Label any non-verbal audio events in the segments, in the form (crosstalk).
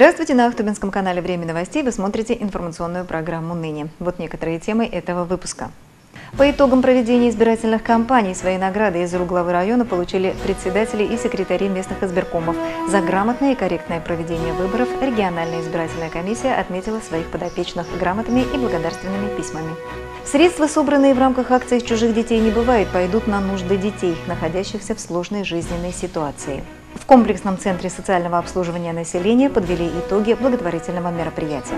Здравствуйте! На Ахтубинском канале «Время новостей» вы смотрите информационную программу «Ныне». Вот некоторые темы этого выпуска. По итогам проведения избирательных кампаний свои награды из главы района получили председатели и секретари местных избиркомов. За грамотное и корректное проведение выборов региональная избирательная комиссия отметила своих подопечных грамотами и благодарственными письмами. Средства, собранные в рамках акции «Чужих детей не бывает», пойдут на нужды детей, находящихся в сложной жизненной ситуации. В комплексном центре социального обслуживания населения подвели итоги благотворительного мероприятия.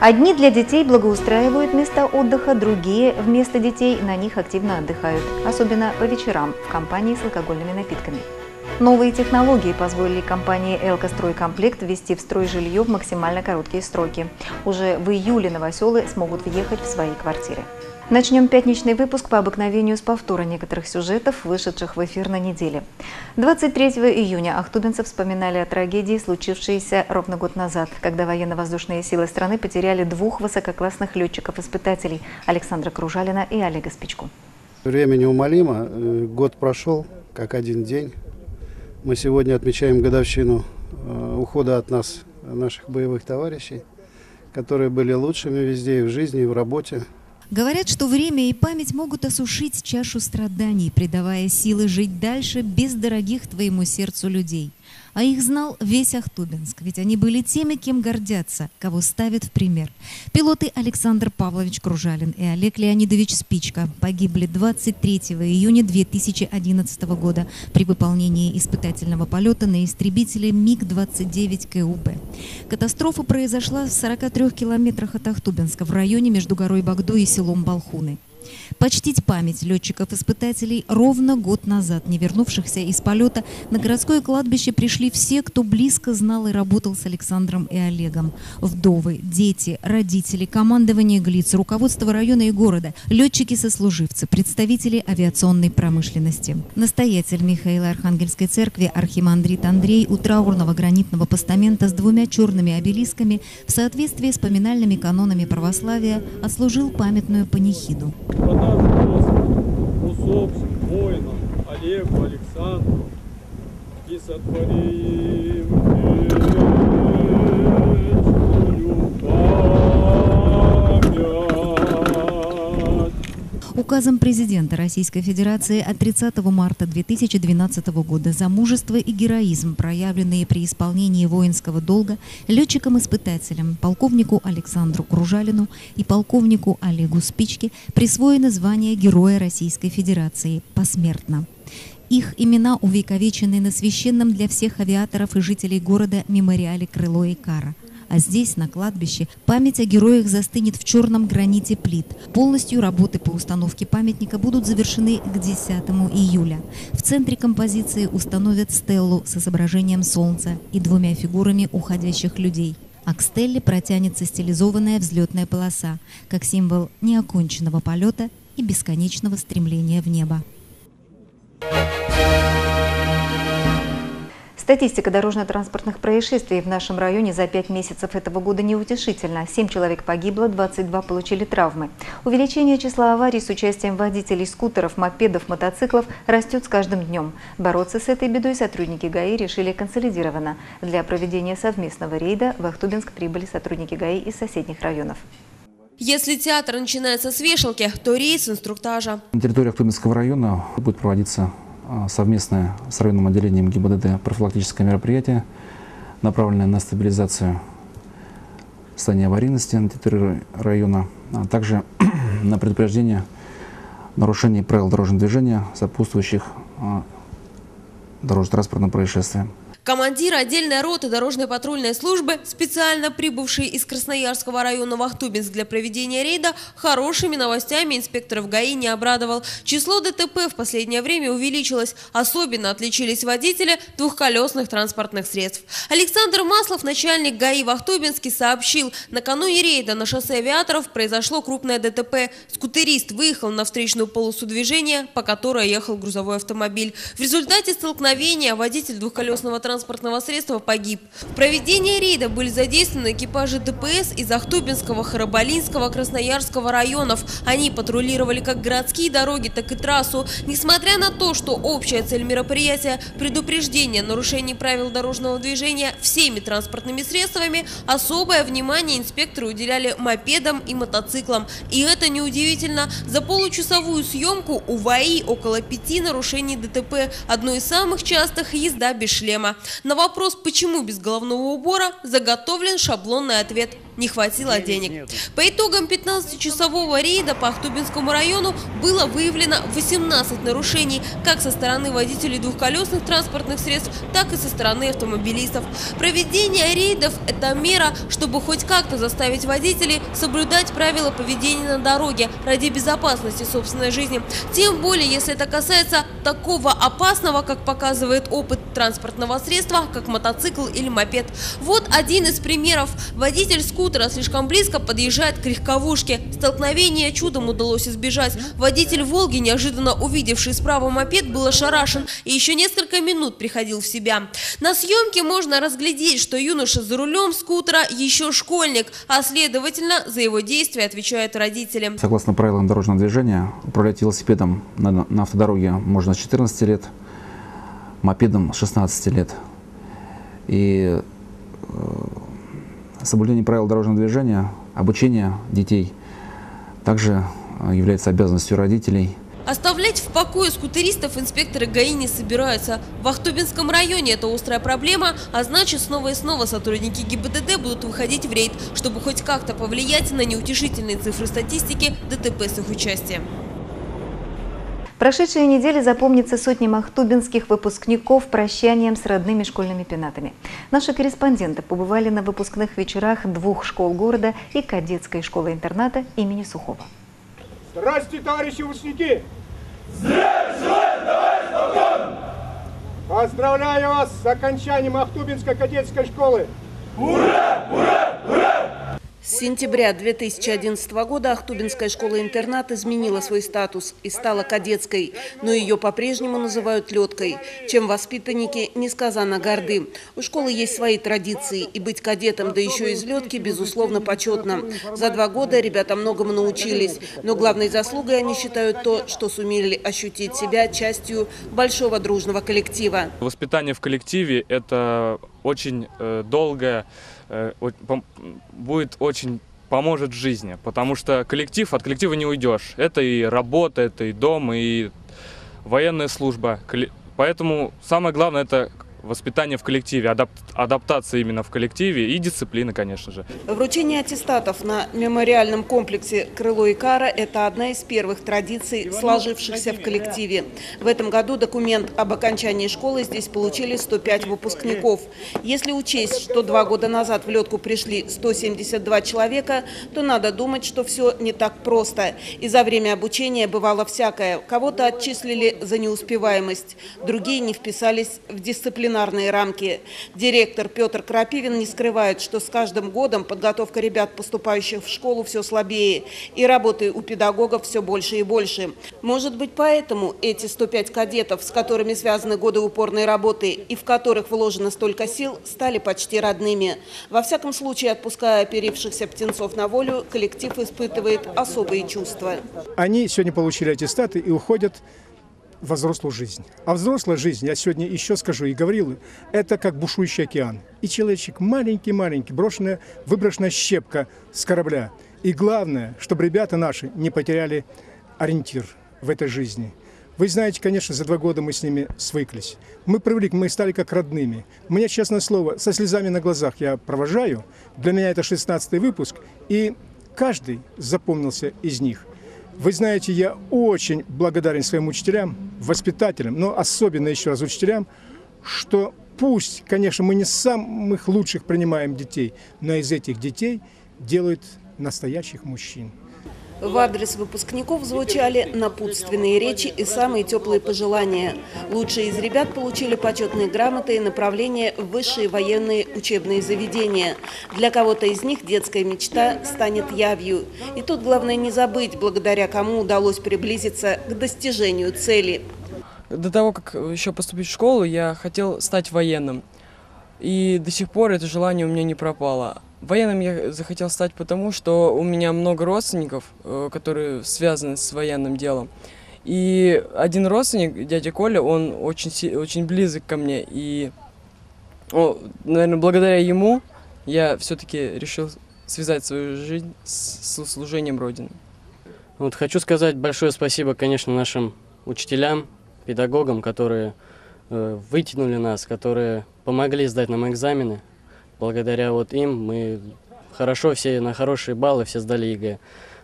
Одни для детей благоустраивают места отдыха, другие вместо детей на них активно отдыхают, особенно по вечерам в компании с алкогольными напитками. Новые технологии позволили компании «Элкостройкомплект» ввести в строй жилье в максимально короткие сроки. Уже в июле новоселы смогут въехать в свои квартиры. Начнем пятничный выпуск по обыкновению с повтора некоторых сюжетов, вышедших в эфир на неделе. 23 июня ахтубинцы вспоминали о трагедии, случившейся ровно год назад, когда военно-воздушные силы страны потеряли двух высококлассных летчиков-испытателей Александра Кружалина и Олега Спичку. Время неумолимо. Э, год прошел, как один день. Мы сегодня отмечаем годовщину э, ухода от нас наших боевых товарищей, которые были лучшими везде и в жизни, и в работе. Говорят, что время и память могут осушить чашу страданий, придавая силы жить дальше без дорогих твоему сердцу людей – а их знал весь Ахтубинск, ведь они были теми, кем гордятся, кого ставят в пример. Пилоты Александр Павлович Кружалин и Олег Леонидович Спичка погибли 23 июня 2011 года при выполнении испытательного полета на истребителе МиГ-29 КУБ. Катастрофа произошла в 43 километрах от Ахтубинска в районе между горой Багду и селом Балхуны. Почтить память летчиков-испытателей ровно год назад, не вернувшихся из полета, на городское кладбище пришли все, кто близко знал и работал с Александром и Олегом. Вдовы, дети, родители, командование ГЛИЦ, руководство района и города, летчики-сослуживцы, представители авиационной промышленности. Настоятель Михаила Архангельской церкви архимандрит Андрей у траурного гранитного постамента с двумя черными обелисками в соответствии с поминальными канонами православия отслужил памятную панихиду усопшим воинам Олегу, Александру и сотворим. вечную Указом президента Российской Федерации от 30 марта 2012 года за мужество и героизм, проявленные при исполнении воинского долга летчикам-испытателям, полковнику Александру Кружалину и полковнику Олегу Спичке присвоено звание Героя Российской Федерации посмертно. Их имена увековечены на священном для всех авиаторов и жителей города мемориале Крыло и Кара – а здесь, на кладбище, память о героях застынет в черном граните плит. Полностью работы по установке памятника будут завершены к 10 июля. В центре композиции установят стеллу с изображением солнца и двумя фигурами уходящих людей а к стелле протянется стилизованная взлетная полоса, как символ неоконченного полета и бесконечного стремления в небо. Статистика дорожно-транспортных происшествий в нашем районе за пять месяцев этого года неутешительна. Семь человек погибло, 22 получили травмы. Увеличение числа аварий с участием водителей скутеров, мопедов, мотоциклов растет с каждым днем. Бороться с этой бедой сотрудники ГАИ решили консолидированно. Для проведения совместного рейда в Ахтубинск прибыли сотрудники ГАИ из соседних районов. Если театр начинается с вешалки, то рейс инструктажа. На территории Ахтубинского района будет проводиться совместное с районным отделением ГИБДД профилактическое мероприятие, направленное на стабилизацию состояния аварийности на территории района, а также (clears throat) на предупреждение нарушений правил дорожного движения, сопутствующих а, дорожно-транспортным происшествиям. Командир отдельной роты дорожной патрульной службы, специально прибывший из Красноярского района в Ахтубинск для проведения рейда, хорошими новостями инспекторов ГАИ не обрадовал. Число ДТП в последнее время увеличилось. Особенно отличились водители двухколесных транспортных средств. Александр Маслов, начальник ГАИ в Ахтубинске, сообщил, накануне рейда на шоссе авиаторов произошло крупное ДТП. Скутерист выехал на встречную полосу движения, по которой ехал грузовой автомобиль. В результате столкновения водитель двухколесного транспорта транспортного средства погиб. В проведении рейда были задействованы экипажи ДПС из Ахтубинского, Харабалинского, Красноярского районов. Они патрулировали как городские дороги, так и трассу. Несмотря на то, что общая цель мероприятия – предупреждение нарушений правил дорожного движения всеми транспортными средствами, особое внимание инспекторы уделяли мопедам и мотоциклам. И это неудивительно. За получасовую съемку у ВАИ около пяти нарушений ДТП. Одно из самых частых – езда без шлема. На вопрос, почему без головного убора, заготовлен шаблонный ответ – не хватило денег. По итогам 15-часового рейда по Ахтубинскому району было выявлено 18 нарушений как со стороны водителей двухколесных транспортных средств, так и со стороны автомобилистов. Проведение рейдов – это мера, чтобы хоть как-то заставить водителей соблюдать правила поведения на дороге ради безопасности собственной жизни. Тем более, если это касается такого опасного, как показывает опыт транспортного средства, как мотоцикл или мопед. Вот один из примеров. Водитель скутера скутера слишком близко подъезжает к легковушке. Столкновение чудом удалось избежать. Водитель «Волги», неожиданно увидевший справа мопед, был ошарашен и еще несколько минут приходил в себя. На съемке можно разглядеть, что юноша за рулем скутера еще школьник, а следовательно за его действия отвечают родители. Согласно правилам дорожного движения, управлять велосипедом на, на автодороге можно с 14 лет, мопедом с 16 лет. И э, Соблюдение правил дорожного движения, обучение детей также э, является обязанностью родителей. Оставлять в покое скутеристов инспекторы ГАИ не собираются. В Ахтубинском районе это острая проблема, а значит снова и снова сотрудники ГИБДД будут выходить в рейд, чтобы хоть как-то повлиять на неутешительные цифры статистики ДТП с их участием. Прошедшая неделя запомнится сотням ахтубинских выпускников прощанием с родными школьными пенатами. Наши корреспонденты побывали на выпускных вечерах двух школ города и кадетской школы-интерната имени Сухого. Здравствуйте, товарищи выпускники! Здравствуйте, товарищ Поздравляю вас с окончанием Ахтубинской кадетской школы! Ура! Ура! Ура! С сентября 2011 года Ахтубинская школа-интернат изменила свой статус и стала кадетской, но ее по-прежнему называют леткой, чем воспитанники несказанно горды. У школы есть свои традиции, и быть кадетом, да еще из летки, безусловно, почетно. За два года ребята многому научились, но главной заслугой они считают то, что сумели ощутить себя частью большого дружного коллектива. Воспитание в коллективе – это очень э, долгое Э, будет очень поможет жизни, потому что коллектив, от коллектива не уйдешь. Это и работа, это и дом, и военная служба. Поэтому самое главное это воспитание в коллективе, адап адаптация именно в коллективе и дисциплина, конечно же. Вручение аттестатов на мемориальном комплексе «Крыло и кара» – это одна из первых традиций, сложившихся в коллективе. В этом году документ об окончании школы здесь получили 105 выпускников. Если учесть, что два года назад в летку пришли 172 человека, то надо думать, что все не так просто. И за время обучения бывало всякое. Кого-то отчислили за неуспеваемость, другие не вписались в дисциплину дисциплинарные рамки. Директор Петр Крапивин не скрывает, что с каждым годом подготовка ребят, поступающих в школу, все слабее, и работы у педагогов все больше и больше. Может быть, поэтому эти 105 кадетов, с которыми связаны годы упорной работы и в которых вложено столько сил, стали почти родными. Во всяком случае, отпуская оперившихся птенцов на волю, коллектив испытывает особые чувства. Они сегодня получили аттестаты и уходят во взрослую жизнь. А взрослая жизнь, я сегодня еще скажу и говорил, это как бушующий океан. И человечек маленький-маленький, брошенная, выброшенная щепка с корабля. И главное, чтобы ребята наши не потеряли ориентир в этой жизни. Вы знаете, конечно, за два года мы с ними свыклись. Мы привыкли, мы стали как родными. Мне, честное слово, со слезами на глазах я провожаю. Для меня это 16-й выпуск. И каждый запомнился из них. Вы знаете, я очень благодарен своим учителям, воспитателям, но особенно еще раз учителям, что пусть, конечно, мы не самых лучших принимаем детей, но из этих детей делают настоящих мужчин. В адрес выпускников звучали напутственные речи и самые теплые пожелания. Лучшие из ребят получили почетные грамоты и направления в высшие военные учебные заведения. Для кого-то из них детская мечта станет явью. И тут главное не забыть, благодаря кому удалось приблизиться к достижению цели. До того, как еще поступить в школу, я хотел стать военным. И до сих пор это желание у меня не пропало. Военным я захотел стать потому, что у меня много родственников, э, которые связаны с военным делом. И один родственник, дядя Коля, он очень, очень близок ко мне. И, о, наверное, благодаря ему я все-таки решил связать свою жизнь с, с служением Родины. Вот хочу сказать большое спасибо, конечно, нашим учителям, педагогам, которые э, вытянули нас, которые помогли сдать нам экзамены. Благодаря вот им мы хорошо все на хорошие баллы все сдали ЕГЭ.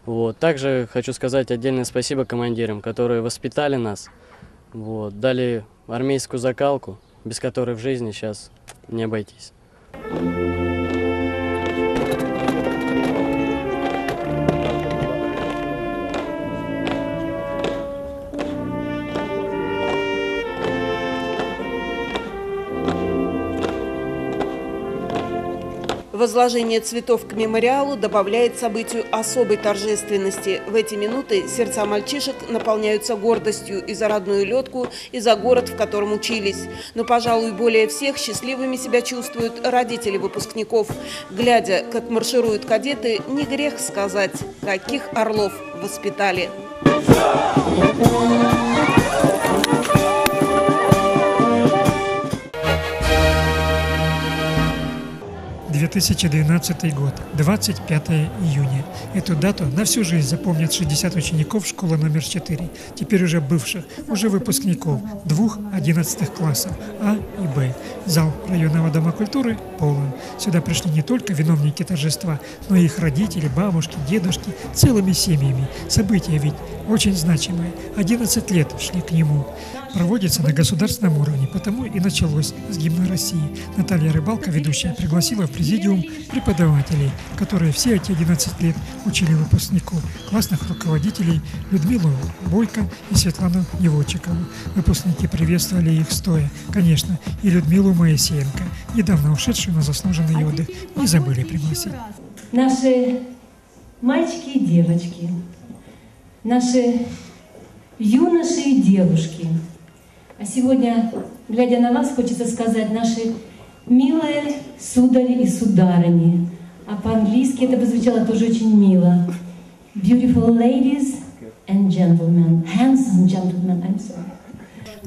Вот. Также хочу сказать отдельное спасибо командирам, которые воспитали нас, вот, дали армейскую закалку, без которой в жизни сейчас не обойтись. Возложение цветов к мемориалу добавляет событию особой торжественности. В эти минуты сердца мальчишек наполняются гордостью и за родную летку, и за город, в котором учились. Но, пожалуй, более всех счастливыми себя чувствуют родители выпускников. Глядя, как маршируют кадеты, не грех сказать, каких орлов воспитали. 2012 год, 25 июня. Эту дату на всю жизнь запомнят 60 учеников школы номер 4, теперь уже бывших, уже выпускников двух 11 классов А и Б. Зал районного дома культуры полон. Сюда пришли не только виновники торжества, но и их родители, бабушки, дедушки, целыми семьями. Событие ведь очень значимое. 11 лет шли к нему. Проводится на государственном уровне, потому и началось с гимна России. Наталья Рыбалка, ведущая, пригласила в президиум преподавателей, которые все эти 11 лет учили выпускников, классных руководителей Людмилу Бойко и Светлану Неводчикову. Выпускники приветствовали их стоя. Конечно, и Людмилу Моисеенко, недавно ушедшую на заслуженный отдых, не забыли пригласить. Наши мальчики и девочки, наши юноши и девушки. А сегодня, глядя на вас, хочется сказать наши милые судари и сударыни. А по-английски это бы звучало тоже очень мило. Beautiful ladies and gentlemen. Handsome gentlemen, I'm sorry.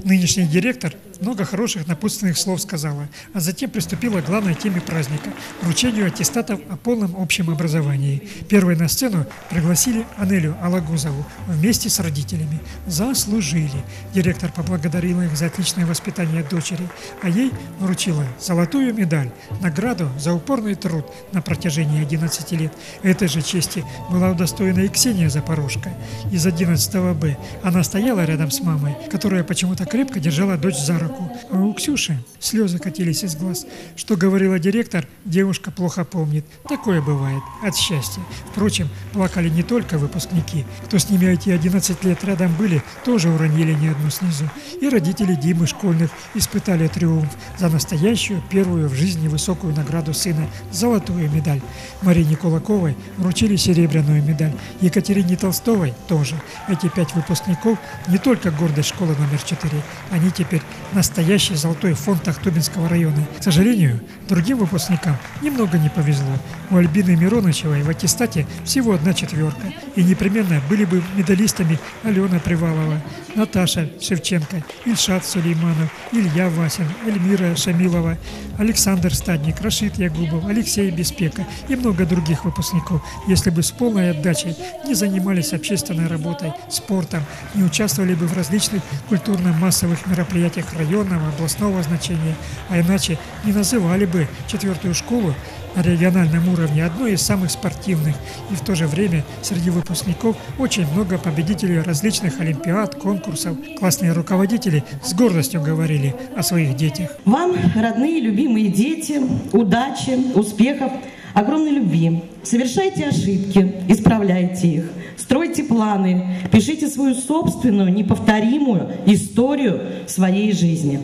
Нынешний директор много хороших напутственных слов сказала, а затем приступила к главной теме праздника – вручению аттестатов о полном общем образовании. Первой на сцену пригласили Анелю Алагузову вместе с родителями. Заслужили. Директор поблагодарила их за отличное воспитание дочери, а ей вручила золотую медаль, награду за упорный труд на протяжении 11 лет. Этой же чести была удостоена и Ксения Запорожка из 11 Б. Она стояла рядом с мамой, которая почему-то крепко держала дочь за руку руку, а у Ксюши слезы катились из глаз. Что говорила директор, девушка плохо помнит. Такое бывает, от счастья. Впрочем, плакали не только выпускники. Кто с ними эти 11 лет рядом были, тоже уронили не одну слезу. И родители Димы Школьных испытали триумф за настоящую, первую в жизни высокую награду сына – золотую медаль. Марине Кулаковой вручили серебряную медаль. Екатерине Толстовой тоже. Эти пять выпускников не только гордость школы номер 4, они теперь настоящий золотой фонд Ахтубинского района. К сожалению, другим выпускникам немного не повезло. У Альбины Миронычевой в аттестате всего одна четверка. И непременно были бы медалистами Алена Привалова, Наташа Шевченко, Ильшат Сулейманов, Илья Васин, Эльмира Шамилова, Александр Стадник, Рашид Ягубов, Алексей Беспека и много других выпускников, если бы с полной отдачей не занимались общественной работой, спортом, не участвовали бы в различных культурно-массовых мероприятиях районного, областного значения, а иначе не называли бы четвертую школу на региональном уровне одной из самых спортивных, и в то же время среди выпускников очень много победителей различных олимпиад, конкурсов. Классные руководители с гордостью говорили о своих детях. Вам, родные, любимые дети, удачи, успехов, огромной любви. Совершайте ошибки, исправляйте их. Стройте планы, пишите свою собственную, неповторимую историю своей жизни.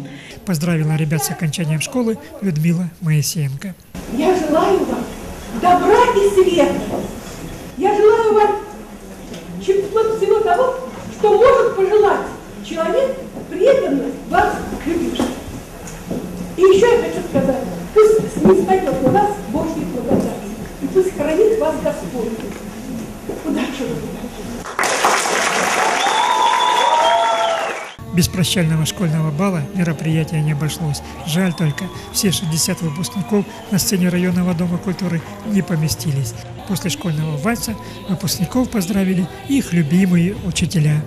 Поздравила ребят с окончанием школы Людмила Моисеенко. Я желаю вам добра и света. Я желаю вам всего того, что может пожелать человек, преданно вас любивший. И еще я хочу сказать, Пусть пойдет у нас Божьих благодати. И пусть хранит вас Господь. Удачи вам, Без прощального школьного бала мероприятие не обошлось. Жаль только, все 60 выпускников на сцене районного дома культуры не поместились. После школьного вальса выпускников поздравили их любимые учителя.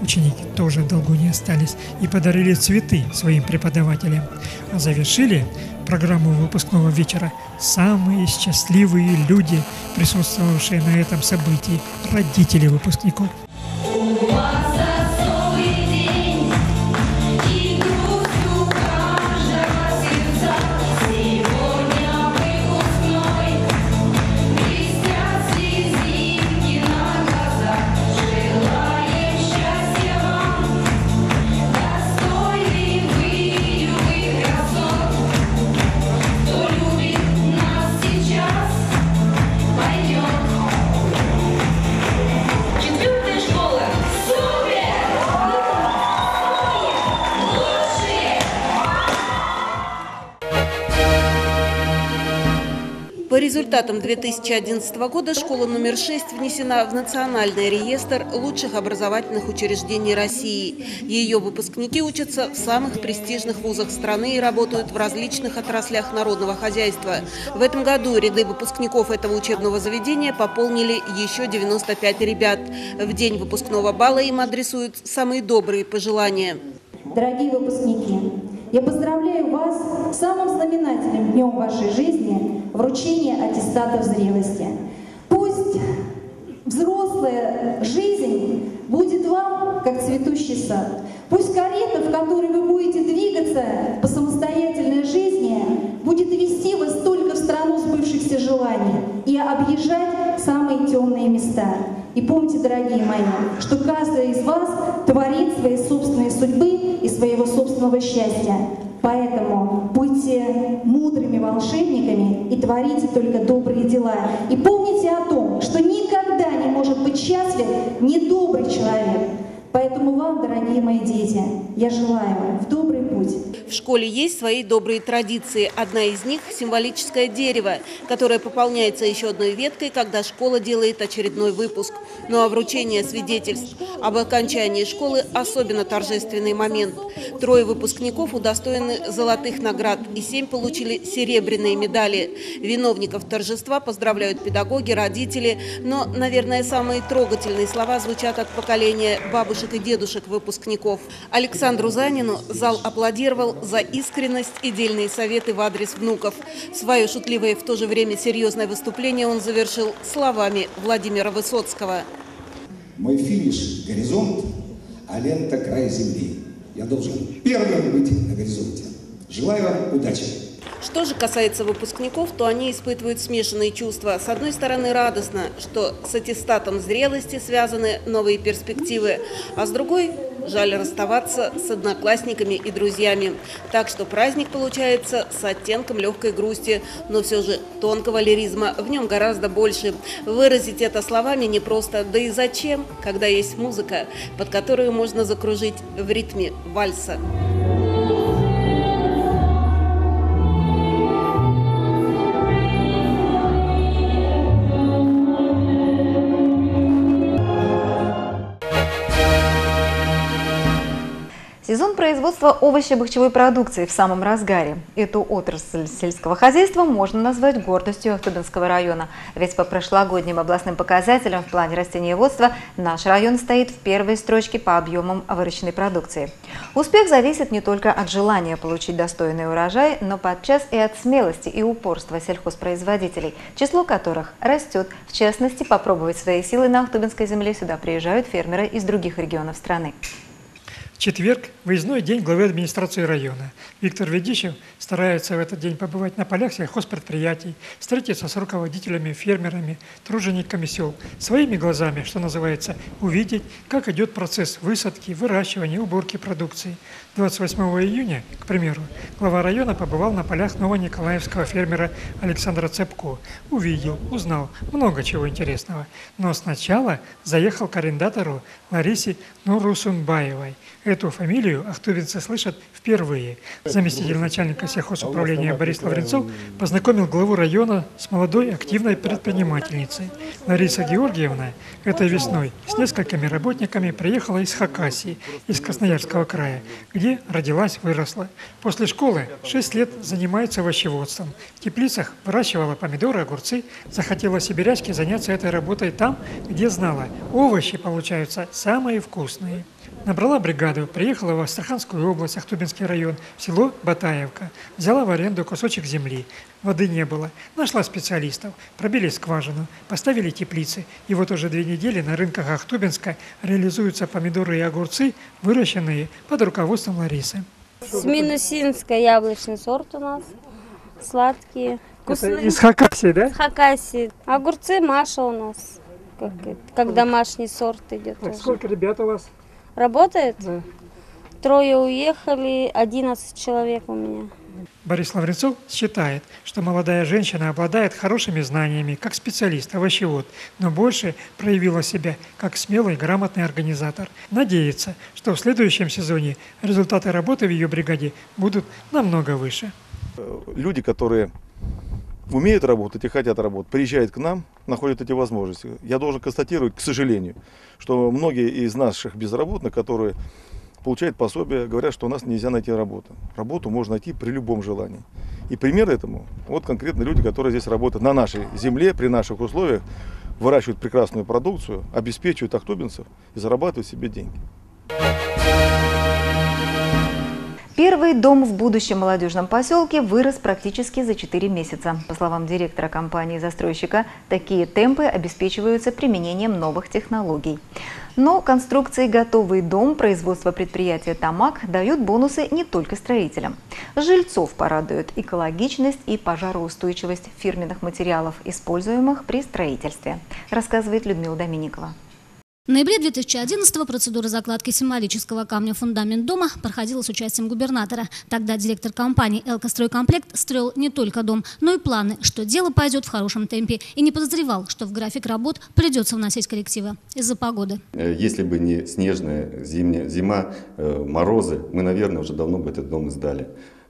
Ученики тоже в долгу не остались и подарили цветы своим преподавателям. А завершили программу выпускного вечера самые счастливые люди, присутствовавшие на этом событии, родители выпускников. Четвертая результатам 2011 года школа номер 6 внесена в Национальный реестр лучших образовательных учреждений России. Ее выпускники учатся в самых престижных вузах страны и работают в различных отраслях народного хозяйства. В этом году ряды выпускников этого учебного заведения пополнили еще 95 ребят. В день выпускного бала им адресуют самые добрые пожелания. Дорогие выпускники, я поздравляю вас с самым знаменательным днем вашей жизни – вручение аттестатов зрелости. Пусть взрослая жизнь будет вам, как цветущий сад. Пусть карета, в которой вы будете двигаться по самостоятельной жизни, будет вести вас только в страну сбывшихся желаний и объезжать самые темные места. И помните, дорогие мои, что каждый из вас творит свои собственные судьбы и своего собственного счастья. Поэтому будьте мудрыми волшебниками и творите только добрые дела. И помните о том, что никогда не может быть счастлив недобрый человек. Поэтому вам, дорогие мои дети, я желаю в добрый путь. В школе есть свои добрые традиции. Одна из них – символическое дерево, которое пополняется еще одной веткой, когда школа делает очередной выпуск. Ну а вручение свидетельств об окончании школы – особенно торжественный момент. Трое выпускников удостоены золотых наград и семь получили серебряные медали. Виновников торжества поздравляют педагоги, родители, но, наверное, самые трогательные слова звучат от поколения бабушек и дедушек выпускников. Александру Занину зал аплодировал за искренность и дельные советы в адрес внуков. Свое шутливое и в то же время серьезное выступление он завершил словами Владимира Высоцкого. Мой финиш – горизонт, а лента – край земли. Я должен первым быть на горизонте. Желаю вам удачи. Что же касается выпускников, то они испытывают смешанные чувства. С одной стороны, радостно, что с аттестатом зрелости связаны новые перспективы, а с другой – жаль расставаться с одноклассниками и друзьями. Так что праздник получается с оттенком легкой грусти, но все же тонкого лиризма в нем гораздо больше. Выразить это словами непросто, да и зачем, когда есть музыка, под которую можно закружить в ритме вальса. Сезон производства овощебахчевой продукции в самом разгаре. Эту отрасль сельского хозяйства можно назвать гордостью Ахтубинского района. Ведь по прошлогодним областным показателям в плане растениеводства наш район стоит в первой строчке по объемам выращенной продукции. Успех зависит не только от желания получить достойный урожай, но подчас и от смелости и упорства сельхозпроизводителей, число которых растет. В частности, попробовать свои силы на Ахтубинской земле сюда приезжают фермеры из других регионов страны. Четверг – выездной день главы администрации района. Виктор Ведищев старается в этот день побывать на полях сельхозпредприятий, встретиться с руководителями, фермерами, тружениками сел, своими глазами, что называется, увидеть, как идет процесс высадки, выращивания, уборки продукции. 28 июня, к примеру, глава района побывал на полях новониколаевского фермера Александра Цепко. Увидел, узнал много чего интересного. Но сначала заехал к арендатору Ларисе Нурусунбаевой. Эту фамилию ахтубинцы слышат впервые. Заместитель начальника сельхозуправления Борис Лавренцов познакомил главу района с молодой активной предпринимательницей. Лариса Георгиевна этой весной с несколькими работниками приехала из Хакасии, из Красноярского края, где родилась, выросла. После школы 6 лет занимается овощеводством. В теплицах выращивала помидоры, огурцы. Захотела сибирячке заняться этой работой там, где знала, овощи получаются самые вкусные. Набрала бригаду, приехала в Астраханскую область, Ахтубинский район, в село Батаевка. Взяла в аренду кусочек земли. Воды не было. Нашла специалистов. Пробили скважину, поставили теплицы. И вот уже две недели на рынках Ахтубинска реализуются помидоры и огурцы, выращенные под руководством Ларисы. С Минусинска яблочный сорт у нас. Сладкие. Это из Хакасии, да? С Хакасии. Огурцы Маша у нас. Как, как домашний сорт идет. Так, сколько ребят у вас? Работает? Да. Трое уехали, 11 человек у меня. Борис Лавренцов считает, что молодая женщина обладает хорошими знаниями как специалист, овощевод, но больше проявила себя как смелый, грамотный организатор. Надеется, что в следующем сезоне результаты работы в ее бригаде будут намного выше. Люди, которые умеют работать и хотят работать, приезжают к нам, находят эти возможности. Я должен констатировать, к сожалению, что многие из наших безработных, которые получают пособие, говорят, что у нас нельзя найти работу. Работу можно найти при любом желании. И пример этому, вот конкретно люди, которые здесь работают на нашей земле, при наших условиях, выращивают прекрасную продукцию, обеспечивают ахтубинцев и зарабатывают себе деньги. Первый дом в будущем молодежном поселке вырос практически за 4 месяца. По словам директора компании-застройщика, такие темпы обеспечиваются применением новых технологий. Но конструкции «Готовый дом» производства предприятия «Тамак» дают бонусы не только строителям. Жильцов порадуют экологичность и пожароустойчивость фирменных материалов, используемых при строительстве, рассказывает Людмила Доминикова. В ноябре 2011-го процедура закладки символического камня фундамент дома проходила с участием губернатора. Тогда директор компании «Элкостройкомплект» строил не только дом, но и планы, что дело пойдет в хорошем темпе, и не подозревал, что в график работ придется вносить коррективы из-за погоды. Э, если бы не снежная зимняя, зима, э, морозы, мы, наверное, уже давно бы этот дом сдали.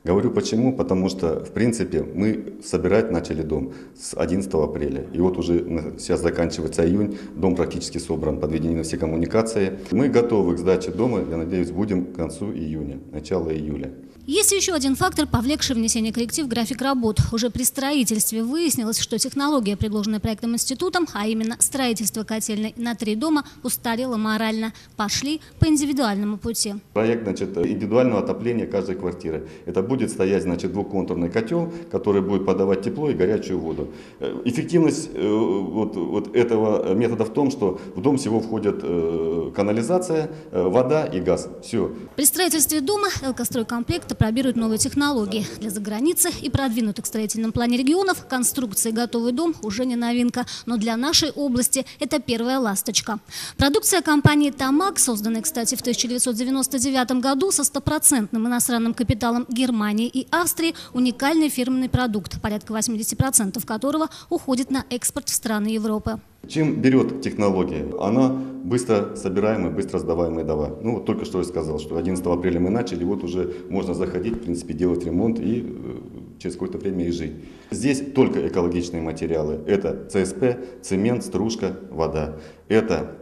Говорю почему, потому что, в принципе, мы собирать начали дом с 11 апреля. И вот уже сейчас заканчивается июнь, дом практически собран, подведены все коммуникации. Мы готовы к сдаче дома, я надеюсь, будем к концу июня, начало июля. Есть еще один фактор, повлекший внесение корректив в график работ. Уже при строительстве выяснилось, что технология, предложенная проектом институтом, а именно строительство котельной на три дома, устарела морально. Пошли по индивидуальному пути. Проект значит, индивидуального отопления каждой квартиры. Это будет стоять значит, двухконтурный котел, который будет подавать тепло и горячую воду. Э, эффективность э, вот, вот этого метода в том, что в дом всего входят э, канализация, вода и газ. Все. При строительстве дома «Элкостройкомплект» пробируют новые технологии. Для заграницы и продвинутых в строительном плане регионов конструкции «Готовый дом» уже не новинка, но для нашей области это первая ласточка. Продукция компании «Тамак», созданная, кстати, в 1999 году со стопроцентным иностранным капиталом Германии и Австрии, уникальный фирменный продукт, порядка 80% которого уходит на экспорт в страны Европы. Чем берет технология? Она быстро собираемая, быстро сдаваемая товар. Ну, вот только что я сказал, что 11 апреля мы начали, вот уже можно заходить, в принципе, делать ремонт и э, через какое-то время и жить. Здесь только экологичные материалы. Это ЦСП, цемент, стружка, вода. Это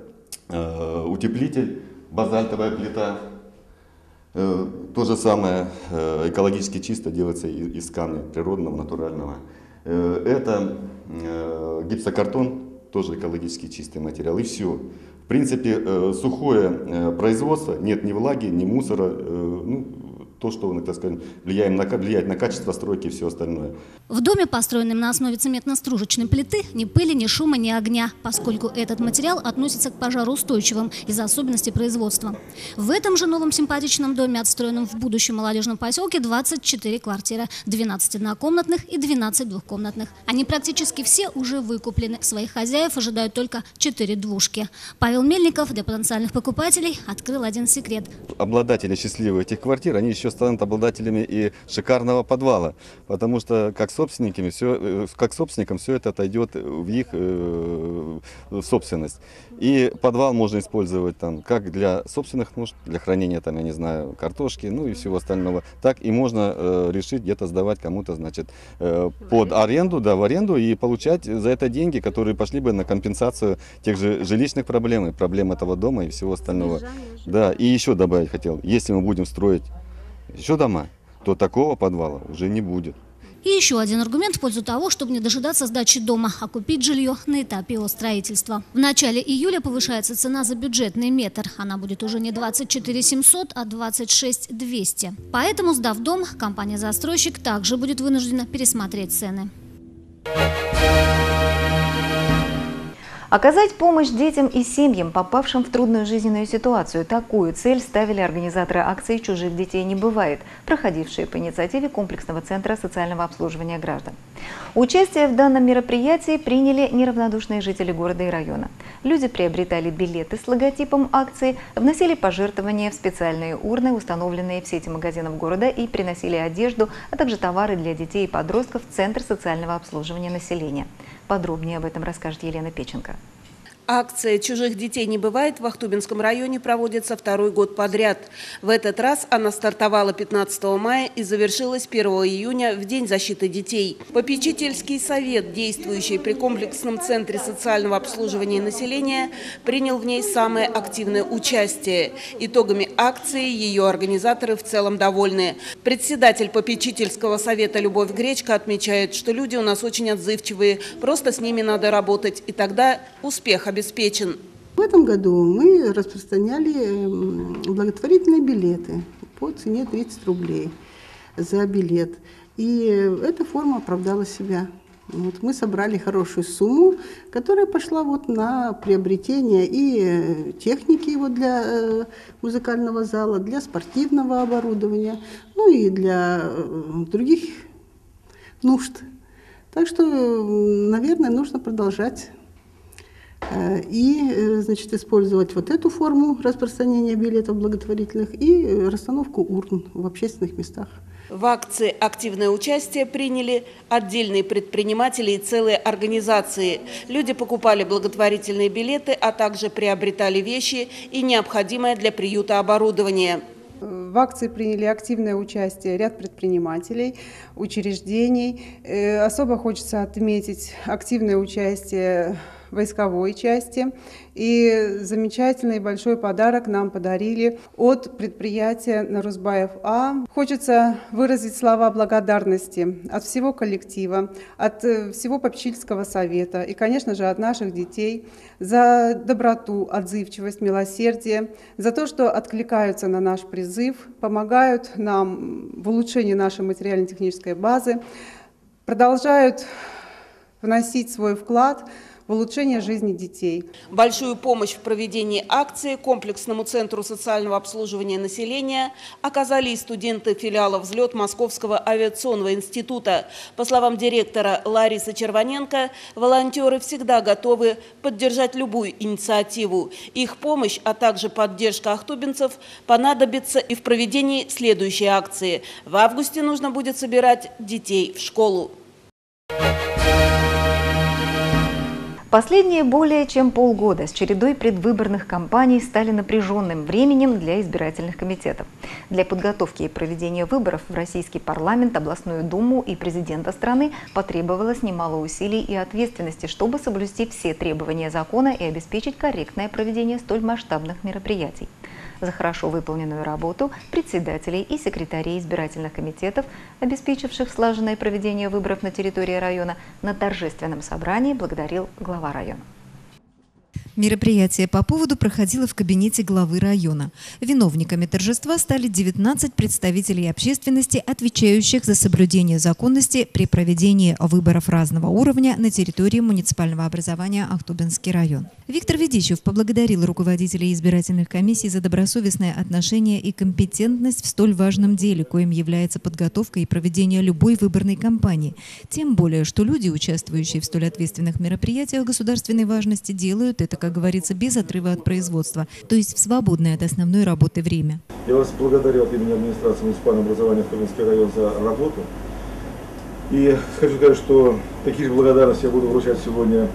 э, утеплитель, базальтовая плита. Э, то же самое э, экологически чисто делается из, камня природного, натурального. Э, это гипсокартон, тоже экологически чистый материал, и все. В принципе, сухое производство, нет ни влаги, ни мусора, ну, то, что, так сказать, влияем на, влияет на качество стройки и все остальное. В доме, построенном на основе цементно-стружечной плиты, ни пыли, ни шума, ни огня, поскольку этот материал относится к пожароустойчивым из-за особенностей производства. В этом же новом симпатичном доме, отстроенном в будущем молодежном поселке, 24 квартиры, 12 однокомнатных и 12 двухкомнатных. Они практически все уже выкуплены. Своих хозяев ожидают только 4 двушки. Павел Мельников для потенциальных покупателей открыл один секрет. Обладатели счастливых этих квартир, они еще еще станут обладателями и шикарного подвала, потому что как собственниками все, э, как собственникам все это отойдет в их э, собственность. И подвал можно использовать там как для собственных нужд, для хранения там, я не знаю, картошки, ну и всего остального, так и можно э, решить где-то сдавать кому-то, значит, э, под аренду, да, в аренду и получать за это деньги, которые пошли бы на компенсацию тех же жилищных проблем, и проблем этого дома и всего остального. Да, и еще добавить хотел, если мы будем строить еще дома, то такого подвала уже не будет. И еще один аргумент в пользу того, чтобы не дожидаться сдачи дома, а купить жилье на этапе его строительства. В начале июля повышается цена за бюджетный метр. Она будет уже не 24 700, а 26 200. Поэтому, сдав дом, компания-застройщик также будет вынуждена пересмотреть цены. Оказать помощь детям и семьям, попавшим в трудную жизненную ситуацию. Такую цель ставили организаторы акции «Чужих детей не бывает», проходившие по инициативе комплексного центра социального обслуживания граждан. Участие в данном мероприятии приняли неравнодушные жители города и района. Люди приобретали билеты с логотипом акции, вносили пожертвования в специальные урны, установленные в сети магазинов города и приносили одежду, а также товары для детей и подростков в Центр социального обслуживания населения. Подробнее об этом расскажет Елена Печенко. Акция «Чужих детей не бывает» в Ахтубинском районе проводится второй год подряд. В этот раз она стартовала 15 мая и завершилась 1 июня в День защиты детей. Попечительский совет, действующий при комплексном центре социального обслуживания населения, принял в ней самое активное участие. Итогами акции ее организаторы в целом довольны. Председатель попечительского совета Любовь Гречка отмечает, что люди у нас очень отзывчивые, просто с ними надо работать, и тогда успех обеспечен обеспечен. В этом году мы распространяли благотворительные билеты по цене 30 рублей за билет. И эта форма оправдала себя. Вот мы собрали хорошую сумму, которая пошла вот на приобретение и техники вот для э, музыкального зала, для спортивного оборудования, ну и для э, других нужд. Так что, наверное, нужно продолжать Э, и э, значит, использовать вот эту форму распространения билетов благотворительных и э, расстановку урн в общественных местах. В акции активное участие приняли отдельные предприниматели и целые организации. Люди покупали благотворительные билеты, а также приобретали вещи и необходимое для приюта оборудование. В акции приняли активное участие ряд предпринимателей, учреждений. Особо хочется отметить активное участие войсковой части. И замечательный большой подарок нам подарили от предприятия Нарузбаев А. Хочется выразить слова благодарности от всего коллектива, от э, всего попечительского совета и, конечно же, от наших детей за доброту, отзывчивость, милосердие, за то, что откликаются на наш призыв, помогают нам в улучшении нашей материально-технической базы, продолжают вносить свой вклад в улучшение жизни детей. Большую помощь в проведении акции комплексному центру социального обслуживания населения оказали и студенты филиала «Взлет» Московского авиационного института. По словам директора Ларисы Червоненко, волонтеры всегда готовы поддержать любую инициативу. Их помощь, а также поддержка ахтубинцев понадобится и в проведении следующей акции. В августе нужно будет собирать детей в школу. Последние более чем полгода с чередой предвыборных кампаний стали напряженным временем для избирательных комитетов. Для подготовки и проведения выборов в Российский парламент, областную думу и президента страны потребовалось немало усилий и ответственности, чтобы соблюсти все требования закона и обеспечить корректное проведение столь масштабных мероприятий за хорошо выполненную работу председателей и секретарей избирательных комитетов, обеспечивших слаженное проведение выборов на территории района, на торжественном собрании благодарил глава района. Мероприятие по поводу проходило в кабинете главы района. Виновниками торжества стали 19 представителей общественности, отвечающих за соблюдение законности при проведении выборов разного уровня на территории муниципального образования Ахтубинский район. Виктор Ведищев поблагодарил руководителей избирательных комиссий за добросовестное отношение и компетентность в столь важном деле, коим является подготовка и проведение любой выборной кампании. Тем более, что люди, участвующие в столь ответственных мероприятиях государственной важности, делают это как как говорится, без отрыва от производства, то есть в свободное от основной работы время. Я вас благодарю от имени администрации муниципального образования в Тубинский район за работу. И хочу сказать, что такие же благодарности я буду вручать сегодня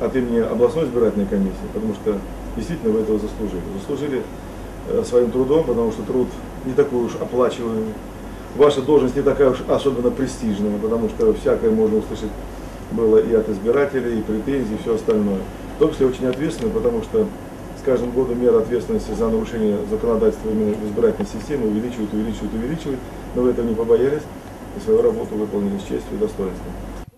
от имени областной избирательной комиссии, потому что действительно вы этого заслужили. Заслужили э, своим трудом, потому что труд не такой уж оплачиваемый. Ваша должность не такая уж особенно престижная, потому что всякое можно услышать было и от избирателей, и претензий, и все остальное. Том числе очень ответственно, потому что с каждым годом мера ответственности за нарушение законодательства именно избирательной системе увеличивают, увеличивают, увеличивают, но вы этого не побоялись и свою работу выполнили с честью и достоинством.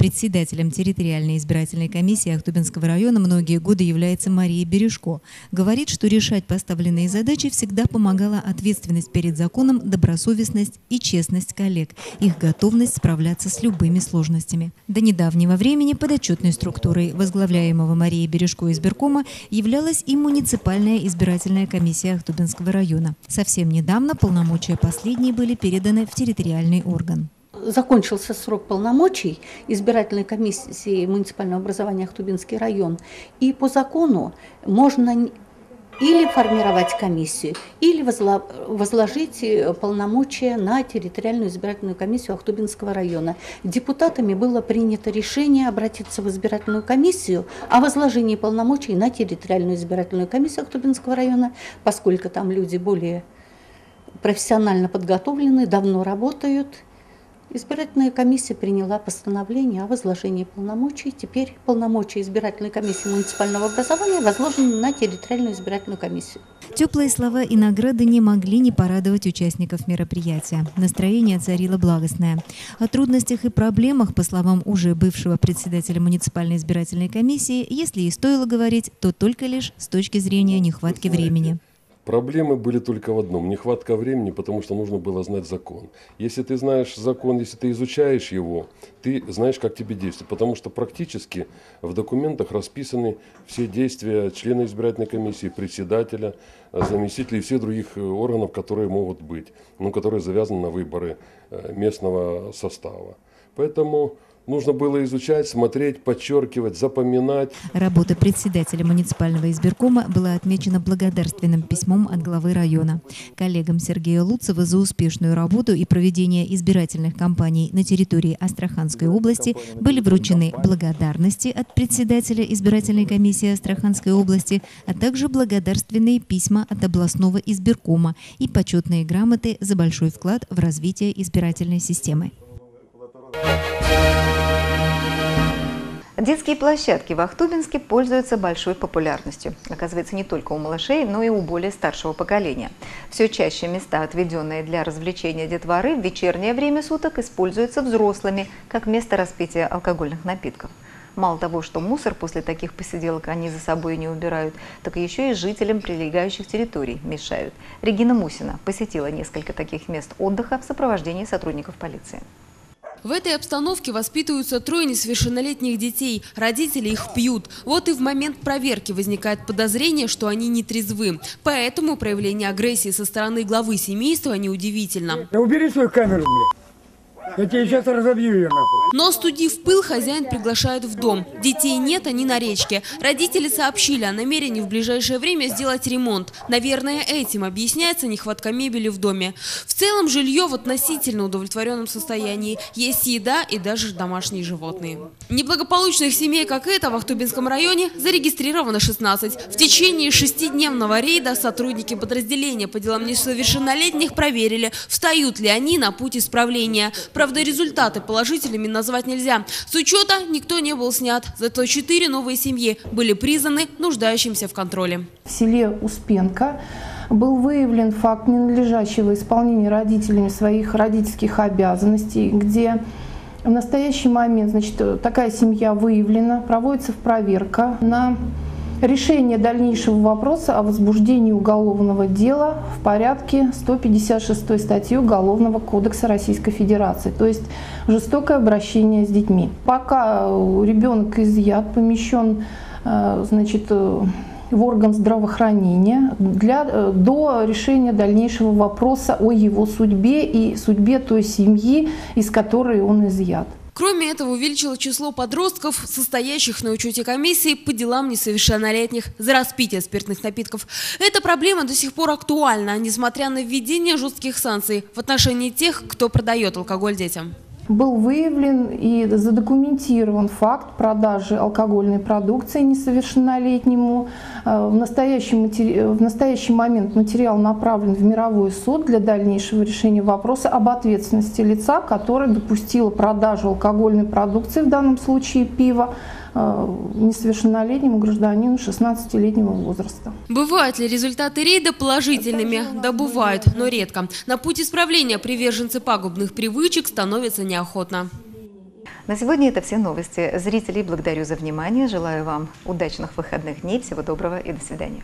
Председателем территориальной избирательной комиссии Ахтубинского района многие годы является Мария Бережко. Говорит, что решать поставленные задачи всегда помогала ответственность перед законом, добросовестность и честность коллег, их готовность справляться с любыми сложностями. До недавнего времени подотчетной структурой возглавляемого Марией Бережко избиркома являлась и муниципальная избирательная комиссия Ахтубинского района. Совсем недавно полномочия последней были переданы в территориальный орган закончился срок полномочий избирательной комиссии муниципального образования Ахтубинский район, и по закону можно или формировать комиссию, или возложить э, полномочия на территориальную избирательную комиссию Ахтубинского района. Депутатами было принято решение обратиться в избирательную комиссию о возложении полномочий на территориальную избирательную комиссию Ахтубинского района, поскольку там люди более профессионально подготовлены, давно работают – Избирательная комиссия приняла постановление о возложении полномочий. Теперь полномочия избирательной комиссии муниципального образования возложены на территориальную избирательную комиссию. Теплые слова и награды не могли не порадовать участников мероприятия. Настроение царило благостное. О трудностях и проблемах, по словам уже бывшего председателя муниципальной избирательной комиссии, если и стоило говорить, то только лишь с точки зрения нехватки времени. Проблемы были только в одном – нехватка времени, потому что нужно было знать закон. Если ты знаешь закон, если ты изучаешь его, ты знаешь, как тебе действовать. Потому что практически в документах расписаны все действия члена избирательной комиссии, председателя, заместителей и всех других органов, которые могут быть, ну, которые завязаны на выборы э, местного состава. Поэтому Нужно было изучать, смотреть, подчеркивать, запоминать. Работа председателя муниципального избиркома была отмечена благодарственным письмом от главы района. Коллегам Сергея Луцева за успешную работу и проведение избирательных кампаний на территории Астраханской области были вручены благодарности от председателя избирательной комиссии Астраханской области, а также благодарственные письма от областного избиркома и почетные грамоты за большой вклад в развитие избирательной системы. Детские площадки в Ахтубинске пользуются большой популярностью. Оказывается, не только у малышей, но и у более старшего поколения. Все чаще места, отведенные для развлечения детворы, в вечернее время суток используются взрослыми, как место распития алкогольных напитков. Мало того, что мусор после таких посиделок они за собой не убирают, так еще и жителям прилегающих территорий мешают. Регина Мусина посетила несколько таких мест отдыха в сопровождении сотрудников полиции. В этой обстановке воспитываются трое несовершеннолетних детей. Родители их пьют. Вот и в момент проверки возникает подозрение, что они не трезвы. Поэтому проявление агрессии со стороны главы семейства неудивительно. Да убери свою камеру, блядь. Я тебе сейчас разобью ее нахуй. Но студив пыл, хозяин приглашает в дом. Детей нет, они на речке. Родители сообщили о намерении в ближайшее время сделать ремонт. Наверное, этим объясняется нехватка мебели в доме. В целом жилье в относительно удовлетворенном состоянии. Есть еда и даже домашние животные. Неблагополучных семей, как эта, в Ахтубинском районе зарегистрировано 16. В течение шестидневного рейда сотрудники подразделения по делам несовершеннолетних проверили, встают ли они на путь исправления. Правда, результаты положительными назвать нельзя. С учета никто не был снят, зато четыре новые семьи были признаны нуждающимся в контроле. В селе Успенко был выявлен факт ненадлежащего исполнения родителями своих родительских обязанностей, где в настоящий момент значит, такая семья выявлена, проводится проверка на решение дальнейшего вопроса о возбуждении уголовного дела в порядке 156 статьи Уголовного кодекса Российской Федерации, то есть жестокое обращение с детьми. Пока ребенок изъят, помещен э, значит, в орган здравоохранения для, э, до решения дальнейшего вопроса о его судьбе и судьбе той семьи, из которой он изъят. Кроме этого, увеличило число подростков, состоящих на учете комиссии по делам несовершеннолетних за распитие спиртных напитков. Эта проблема до сих пор актуальна, несмотря на введение жестких санкций в отношении тех, кто продает алкоголь детям был выявлен и задокументирован факт продажи алкогольной продукции несовершеннолетнему. Э, в настоящий, матери... в настоящий момент материал направлен в мировой суд для дальнейшего решения вопроса об ответственности лица, которое допустило продажу алкогольной продукции, в данном случае пива, несовершеннолетнему гражданину 16-летнего возраста. Бывают ли результаты рейда положительными? Да бывают, но редко. На путь исправления приверженцы пагубных привычек становятся неохотно. На сегодня это все новости. Зрителей благодарю за внимание. Желаю вам удачных выходных дней. Всего доброго и до свидания.